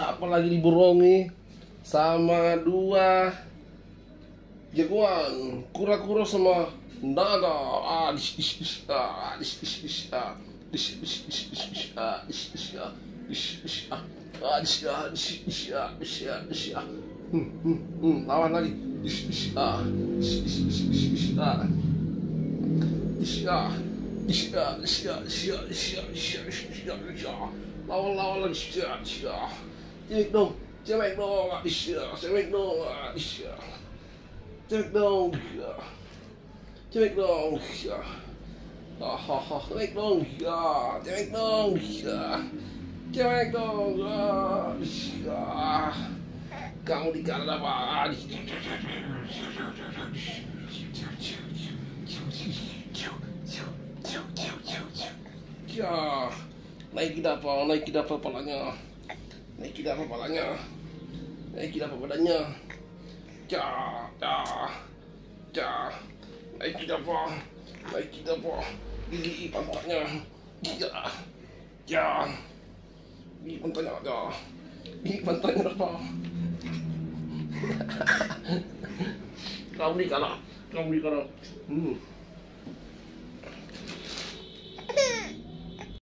Apalagi lagi diborongi sama dua jagoan kura-kura sama naga lawan lagi lawan lawan lagi McDonald. Tim McDonald at the show. Tim McDonald at the show. Tim McDonald. Tim McDonald. Ha ha ha. Tim McDonald. Tim McDonald. Tim McDonald. Comedy Carnaval. Yeah. Like it up, like it up, like it up. Nike dah apa lanya. Nike dah apa lanya. Ja, ja. Ja. Nike dah apa. Nike dah apa. Gigi pantatnya. Ja. Ja. Gigi pantatnya ja. Gigi pantatnya apa? Kau ni kalah. Kau ni kalah. Hmm.